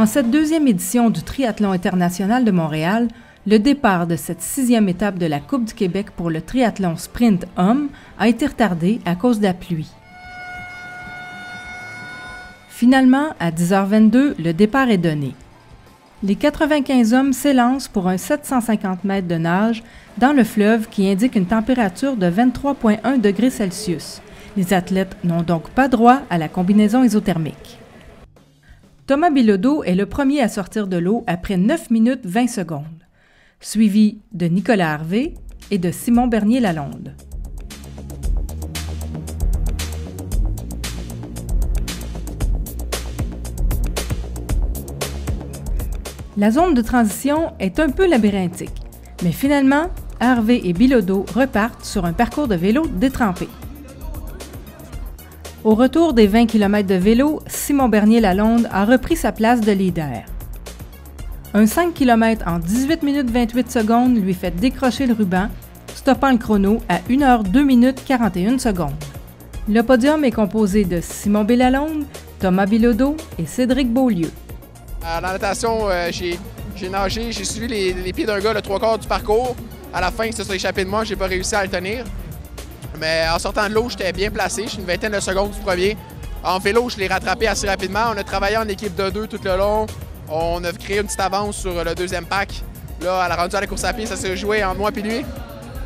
En cette deuxième édition du Triathlon international de Montréal, le départ de cette sixième étape de la Coupe du Québec pour le triathlon sprint homme a été retardé à cause de la pluie. Finalement, à 10h22, le départ est donné. Les 95 hommes s'élancent pour un 750 mètres de nage dans le fleuve qui indique une température de 23,1 degrés Celsius. Les athlètes n'ont donc pas droit à la combinaison isothermique. Thomas Bilodeau est le premier à sortir de l'eau après 9 minutes 20 secondes, suivi de Nicolas Harvey et de Simon Bernier-Lalonde. La zone de transition est un peu labyrinthique, mais finalement, Harvey et Bilodeau repartent sur un parcours de vélo détrempé. Au retour des 20 km de vélo, Simon Bernier-Lalonde a repris sa place de leader. Un 5 km en 18 minutes 28 secondes lui fait décrocher le ruban, stoppant le chrono à 1 h 2 minutes 41 secondes. Le podium est composé de Simon Bellalonde, Thomas Bilodeau et Cédric Beaulieu. À la euh, j'ai nagé, j'ai suivi les, pieds d'un gars le trois quarts du parcours. À la fin, il s'est échappé de moi, j'ai pas réussi à le tenir. Mais en sortant de l'eau, j'étais bien placé, je suis une vingtaine de secondes du premier. En vélo, je l'ai rattrapé assez rapidement. On a travaillé en équipe de deux tout le long. On a créé une petite avance sur le deuxième pack. Là, à la rendue à la course à pied, ça s'est joué entre moi et lui.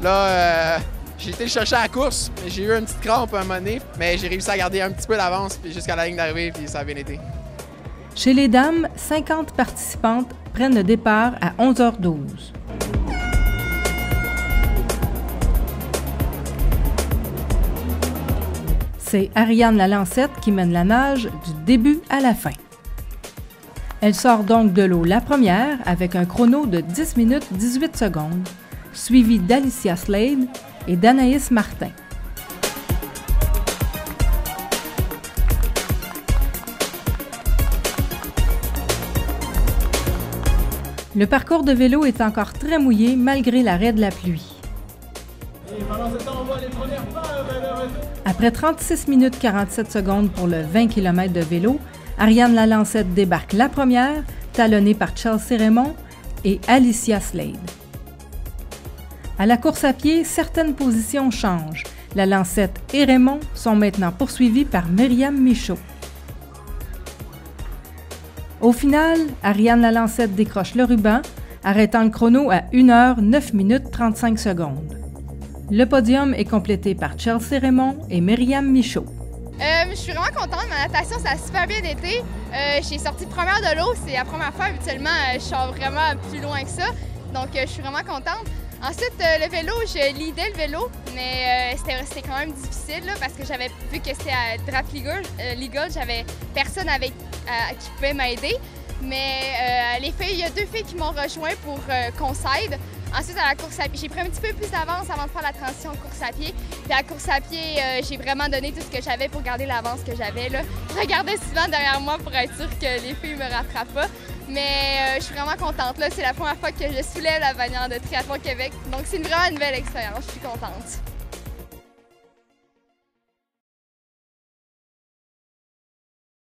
Là, euh, j'ai été le chercher à la course, j'ai eu une petite crampe à un moment donné, mais j'ai réussi à garder un petit peu d'avance jusqu'à la ligne d'arrivée, puis ça a bien été. Chez les dames, 50 participantes prennent le départ à 11h12. C'est Ariane Lalancette qui mène la nage du début à la fin. Elle sort donc de l'eau la première avec un chrono de 10 minutes 18 secondes, suivi d'Alicia Slade et d'Anaïs Martin. Le parcours de vélo est encore très mouillé malgré l'arrêt de la pluie. Après 36 minutes 47 secondes pour le 20 km de vélo, Ariane Lalancette débarque la première, talonnée par Chelsea Raymond et Alicia Slade. À la course à pied, certaines positions changent. La Lancette et Raymond sont maintenant poursuivis par Myriam Michaud. Au final, Ariane Lalancette décroche le ruban, arrêtant le chrono à 1 h 9 minutes 35 secondes. Le podium est complété par Chelsea Raymond et Myriam Michaud. Euh, je suis vraiment contente. Ma natation, ça a super bien été. Euh, j'ai sorti première de l'eau. C'est la première fois. Habituellement, euh, je sors vraiment plus loin que ça. Donc, je suis vraiment contente. Ensuite, le vélo, je lidais le vélo, mais c'était quand même difficile parce que j'avais vu que c'était à Draft Legal, j'avais personne avec qui pouvait m'aider. Mais les filles, il y a deux filles qui m'ont rejoint pour qu'on s'aide. Ensuite, à la course à pied, j'ai pris un petit peu plus d'avance avant de faire la transition course à pied. Puis à la course à pied, euh, j'ai vraiment donné tout ce que j'avais pour garder l'avance que j'avais. Je regardais souvent derrière moi pour être sûr que les filles me rattrapent pas. Mais euh, je suis vraiment contente. C'est la première fois que je soulève la bannière de Triathlon Québec. Donc c'est vraiment une belle expérience. Je suis contente.